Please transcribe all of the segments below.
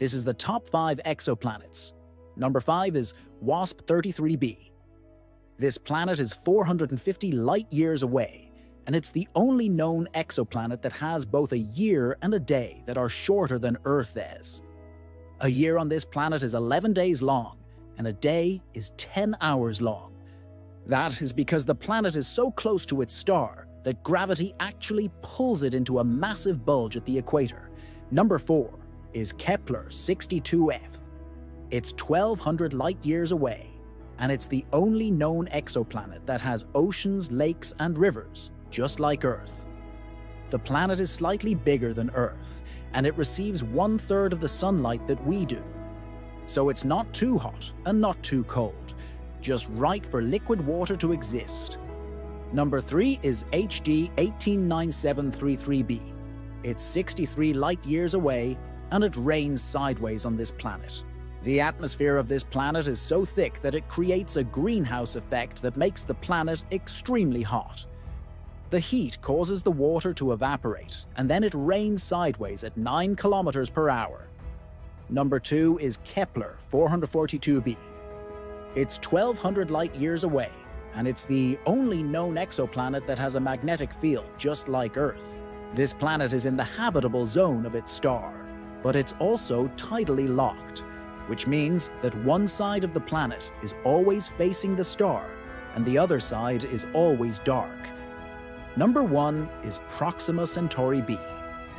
This is the top 5 exoplanets. Number 5 is WASP 33b. This planet is 450 light-years away, and it's the only known exoplanet that has both a year and a day that are shorter than Earth is. A year on this planet is 11 days long, and a day is 10 hours long. That is because the planet is so close to its star that gravity actually pulls it into a massive bulge at the equator. Number 4 is Kepler 62f. It's 1200 light years away, and it's the only known exoplanet that has oceans, lakes, and rivers, just like Earth. The planet is slightly bigger than Earth, and it receives one third of the sunlight that we do. So it's not too hot and not too cold, just right for liquid water to exist. Number 3 is HD 189733b. It's 63 light years away, and it rains sideways on this planet. The atmosphere of this planet is so thick that it creates a greenhouse effect that makes the planet extremely hot. The heat causes the water to evaporate, and then it rains sideways at 9 kilometers per hour. Number 2 is Kepler 442b. It's 1200 light years away, and it's the only known exoplanet that has a magnetic field just like Earth. This planet is in the habitable zone of its star, but it's also tidally locked, which means that one side of the planet is always facing the star and the other side is always dark. Number 1 is Proxima Centauri b.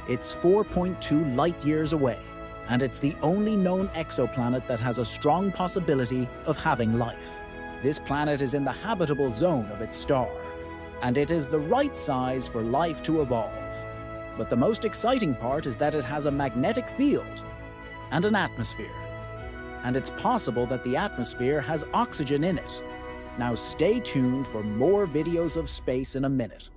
It's 4.2 light-years away, and it's the only known exoplanet that has a strong possibility of having life. This planet is in the habitable zone of its star, and it is the right size for life to evolve. But the most exciting part is that it has a magnetic field and an atmosphere. And it's possible that the atmosphere has oxygen in it. Now stay tuned for more videos of space in a minute.